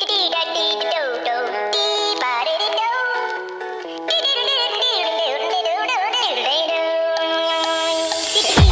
dee dee dee do do